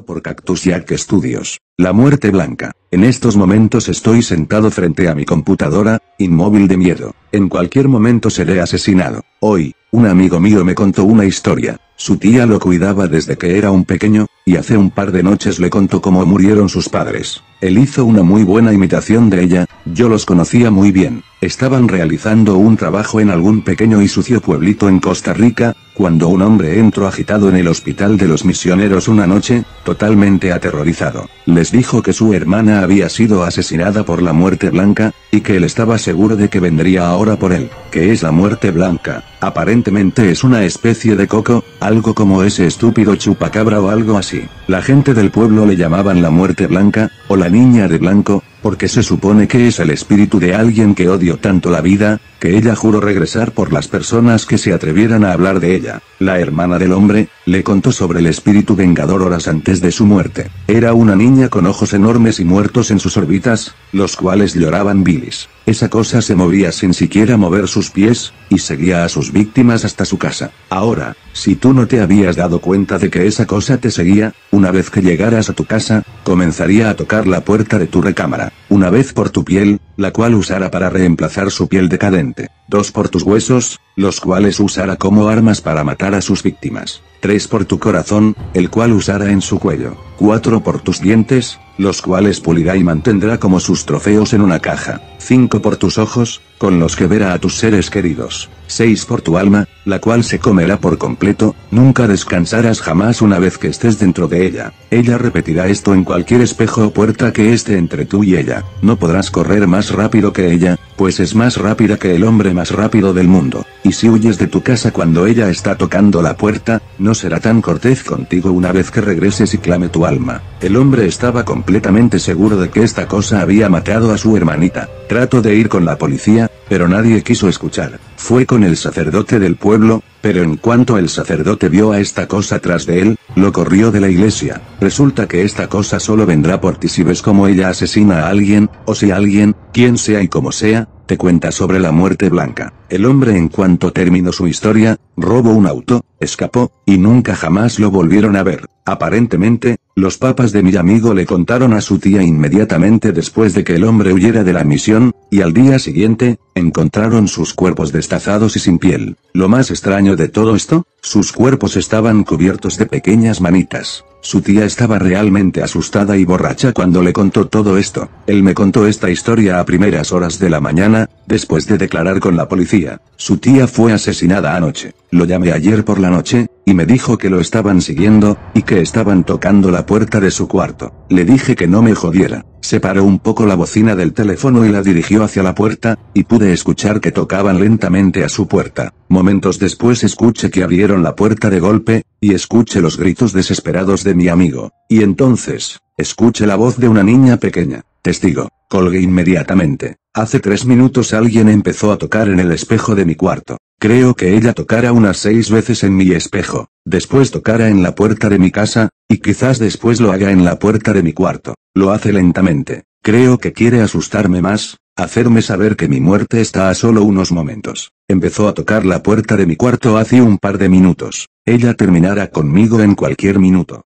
por Cactus Jack Studios. La muerte blanca. En estos momentos estoy sentado frente a mi computadora, inmóvil de miedo. En cualquier momento seré asesinado. Hoy, un amigo mío me contó una historia. Su tía lo cuidaba desde que era un pequeño, y hace un par de noches le contó cómo murieron sus padres. Él hizo una muy buena imitación de ella, yo los conocía muy bien. Estaban realizando un trabajo en algún pequeño y sucio pueblito en Costa Rica, cuando un hombre entró agitado en el hospital de los misioneros una noche, totalmente aterrorizado. Les dijo que su hermana había sido asesinada por la muerte blanca, y que él estaba seguro de que vendría ahora por él, que es la muerte blanca. Aparentemente es una especie de coco, algo como ese estúpido chupacabra o algo así. La gente del pueblo le llamaban la muerte blanca, o la niña de blanco, porque se supone que es el espíritu de alguien que odio tanto la vida, que ella juró regresar por las personas que se atrevieran a hablar de ella. La hermana del hombre, le contó sobre el espíritu vengador horas antes de su muerte. Era una niña con ojos enormes y muertos en sus órbitas, los cuales lloraban bilis. Esa cosa se movía sin siquiera mover sus pies, y seguía a sus víctimas hasta su casa. Ahora, si tú no te habías dado cuenta de que esa cosa te seguía, una vez que llegaras a tu casa, comenzaría a tocar la puerta de tu recámara. Una vez por tu piel, la cual usara para reemplazar su piel decadente. Dos por tus huesos, los cuales usara como armas para matar a sus víctimas. Tres por tu corazón, el cual usara en su cuello. Cuatro por tus dientes, los cuales pulirá y mantendrá como sus trofeos en una caja. 5 por tus ojos, con los que verá a tus seres queridos. 6 por tu alma, la cual se comerá por completo, nunca descansarás jamás una vez que estés dentro de ella. Ella repetirá esto en cualquier espejo o puerta que esté entre tú y ella. No podrás correr más rápido que ella, pues es más rápida que el hombre más rápido del mundo. Y si huyes de tu casa cuando ella está tocando la puerta, no será tan cortés contigo una vez que regreses y clame tu alma. El hombre estaba completamente seguro de que esta cosa había matado a su hermanita. Trato de ir con la policía, pero nadie quiso escuchar. Fue con el sacerdote del pueblo, pero en cuanto el sacerdote vio a esta cosa tras de él, lo corrió de la iglesia. Resulta que esta cosa solo vendrá por ti si ves como ella asesina a alguien, o si alguien, quien sea y como sea, te cuenta sobre la muerte blanca. El hombre en cuanto terminó su historia, robó un auto, escapó, y nunca jamás lo volvieron a ver. Aparentemente, los papas de mi amigo le contaron a su tía inmediatamente después de que el hombre huyera de la misión, y al día siguiente, encontraron sus cuerpos destazados y sin piel. Lo más extraño de todo esto, sus cuerpos estaban cubiertos de pequeñas manitas. Su tía estaba realmente asustada y borracha cuando le contó todo esto. Él me contó esta historia a primeras horas de la mañana, después de declarar con la policía. Su tía fue asesinada anoche. Lo llamé ayer por la noche, y me dijo que lo estaban siguiendo, y que estaban tocando la puerta de su cuarto. Le dije que no me jodiera. Separó un poco la bocina del teléfono y la dirigió hacia la puerta, y pude escuchar que tocaban lentamente a su puerta. Momentos después escuché que abrieron la puerta de golpe, y escuché los gritos desesperados de mi amigo. Y entonces, escuché la voz de una niña pequeña. Testigo. Colgué inmediatamente. Hace tres minutos alguien empezó a tocar en el espejo de mi cuarto. Creo que ella tocara unas seis veces en mi espejo, después tocara en la puerta de mi casa, y quizás después lo haga en la puerta de mi cuarto. Lo hace lentamente. Creo que quiere asustarme más, hacerme saber que mi muerte está a solo unos momentos. Empezó a tocar la puerta de mi cuarto hace un par de minutos. Ella terminará conmigo en cualquier minuto.